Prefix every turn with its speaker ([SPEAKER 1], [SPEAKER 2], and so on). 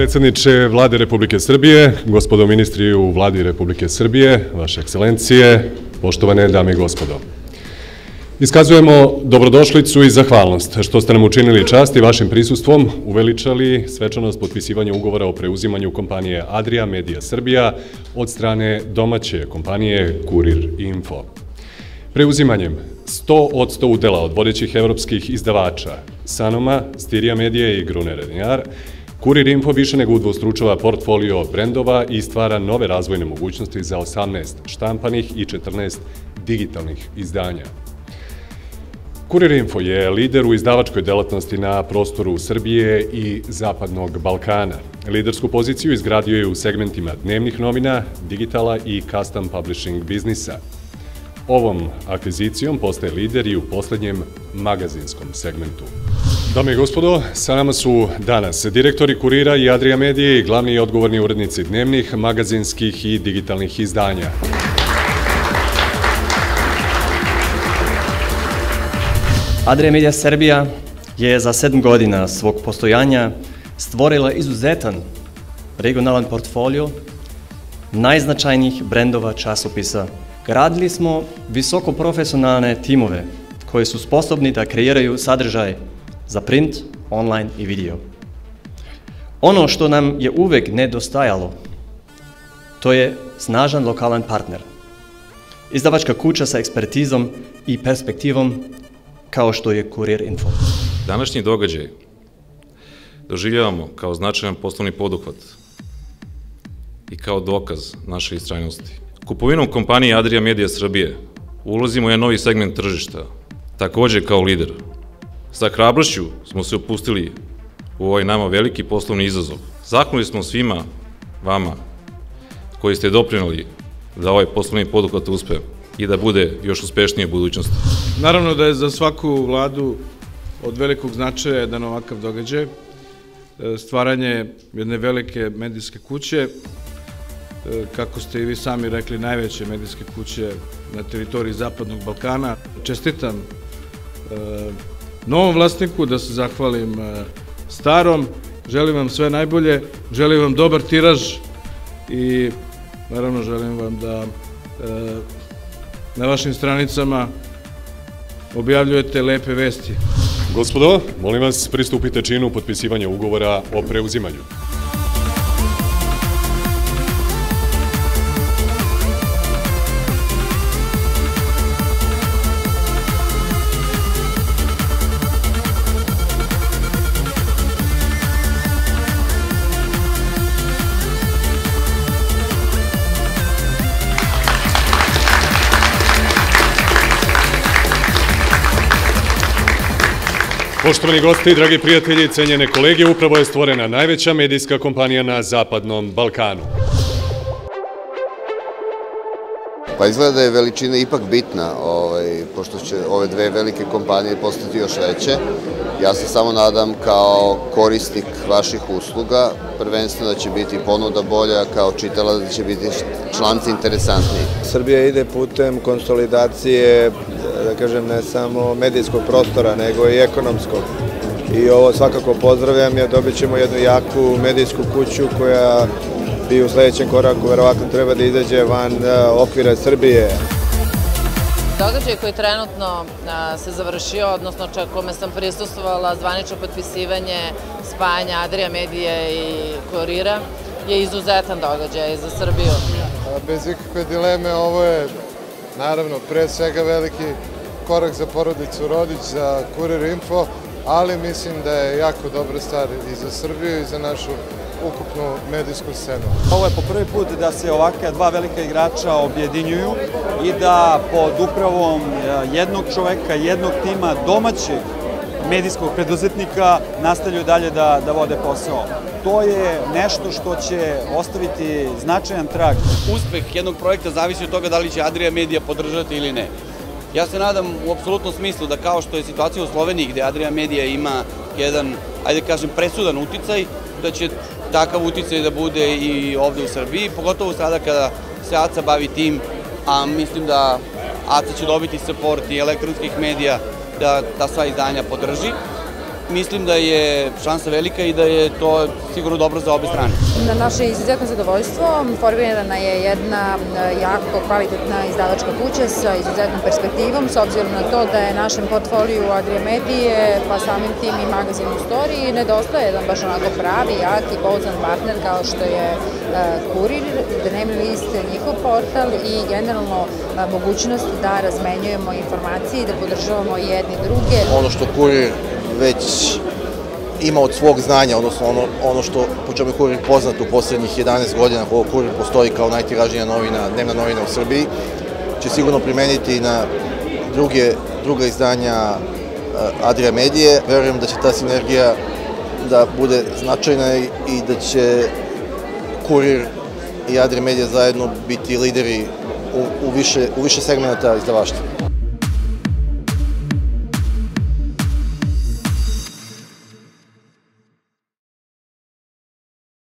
[SPEAKER 1] Predsedniče Vlade Republike Srbije, gospodo ministri u Vladi Republike Srbije, vaše ekscelencije, poštovane dame i gospodo. Iskazujemo dobrodošlicu i zahvalnost što ste nam učinili čast i vašim prisustvom uveličali svečanost potpisivanja ugovora o preuzimanju kompanije Adria Media Srbija od strane domaće kompanije Kurir Info. Preuzimanjem 100 od 100 udela od vodećih evropskih izdavača Sanoma, Stirija Medije i Gruner Redinjar, Kurir Info više nego udvostručava portfolio brendova i stvara nove razvojne mogućnosti za 18 štampanih i 14 digitalnih izdanja. Kurir Info je lider u izdavačkoj delatnosti na prostoru Srbije i Zapadnog Balkana. Lidersku poziciju izgradio je u segmentima dnevnih novina, digitala i custom publishing biznisa. Ovom akvizicijom postaje lider i u poslednjem magazinskom segmentu. Dame i gospodo, sa nama su danas direktori Kurira i Adria Medije i glavni i odgovorni urednici dnevnih, magazinskih i digitalnih izdanja.
[SPEAKER 2] Adria Media Srbija je za sedam godina svog postojanja stvorila izuzetan regionalan portfolio najznačajnijih brendova časopisa. Gradili smo visoko profesionalne timove koji su sposobni da kreiraju sadržaj za print, online i video. Ono što nam je uvek nedostajalo, to je snažan lokalan partner. Izdavačka kuća sa ekspertizom i perspektivom kao što je Kurir Info.
[SPEAKER 3] Današnji događaj doživljavamo kao značajan poslovni poduhvat i kao dokaz naše istrajnosti. Kupovinom kompanije Adria Media Srbije ulazimo u jedan novi segment tržišta, takođe kao lider. Sa hrabrošću smo se opustili u ovaj nama veliki poslovni izazov. Zahvalili smo svima vama koji ste doprinali da ovaj poslovni poduhvat uspe i da bude još uspešnije u budućnosti.
[SPEAKER 4] Naravno da je za svaku vladu od velikog značaja jedan ovakav događaj, e, stvaranje jedne velike medijske kuće, e, kako ste i vi sami rekli, najveće medijske kuće na teritoriji Zapadnog Balkana. Čestitam e, novom vlasniku, da se zahvalim starom, želim vam sve najbolje, želim vam dobar tiraž i naravno želim vam da na vašim stranicama objavljujete lepe vesti.
[SPEAKER 1] Gospodo, molim vas, pristupite činu potpisivanja ugovora o preuzimanju. Poštovani gosti, dragi prijatelji, cenjene kolege, upravo je stvorena najveća medijska kompanija na Zapadnom Balkanu.
[SPEAKER 5] Pa izgleda da je veličina ipak bitna, ovaj, pošto će ove dve velike kompanije postati još veće. Ja se samo nadam kao korisnik vaših usluga, prvenstveno da će biti ponuda bolja, kao čitala da će biti članci interesantniji.
[SPEAKER 6] Srbija ide putem konsolidacije, da kažem, ne samo medijskog prostora, nego i ekonomskog. I ovo svakako pozdravljam jer dobit ćemo jednu jaku medijsku kuću koja bi u sledećem koraku verovatno treba da izađe van e, okvira Srbije.
[SPEAKER 7] Događaj koji trenutno se završio, odnosno čak kome sam prisustovala zvanično potpisivanje spajanja Adria Medije i Kurira, je izuzetan događaj za Srbiju.
[SPEAKER 8] Bez ikakve dileme ovo je naravno pre svega veliki korak za porodicu Rodić, za Kurir Info, ali mislim da je jako dobra stvar i za Srbiju i za našu ukupnu medijsku scenu.
[SPEAKER 9] Ovo je po prvi put da se ovakve dva velika igrača objedinjuju i da pod upravom e, jednog čoveka, jednog tima domaćeg medijskog preduzetnika nastavljaju dalje da, da vode posao. To je nešto što će ostaviti značajan trag.
[SPEAKER 10] Uspeh jednog projekta zavisi od toga da li će Adria Media podržati ili ne. Ja se nadam u apsolutnom smislu da kao što je situacija u Sloveniji gde Adria Media ima jedan, ajde kažem, presudan uticaj, da će takav uticaj da bude i ovde u Srbiji, pogotovo sada kada se ACA bavi tim, a mislim da ACA će dobiti support i elektronskih medija da ta sva izdanja podrži. Mislim da je šansa velika i da je to sigurno dobro za obe strane.
[SPEAKER 11] Na naše izuzetno zadovoljstvo formirana je jedna e, jako kvalitetna izdavačka kuća sa izuzetnom perspektivom, s obzirom na to da je našem portfoliju Adria Medije, pa samim tim i magazin u storiji, nedostaje jedan baš onako pravi, jak i pouzdan partner kao što je e, Kurir, dnevni list, njihov portal i generalno e, mogućnost da razmenjujemo informacije i da podržavamo jedni druge.
[SPEAKER 12] Ono što Kurir već ima od svog znanja, odnosno ono, ono što, po čemu je Kurir poznat u poslednjih 11 godina, koliko Kurir postoji kao najtiražnija novina, dnevna novina u Srbiji, će sigurno primeniti na druge, druga izdanja Adria Medije. Verujem da će ta sinergija da bude značajna i da će Kurir i Adria Medija zajedno biti lideri u, u, više, u više segmenta izdavaštva.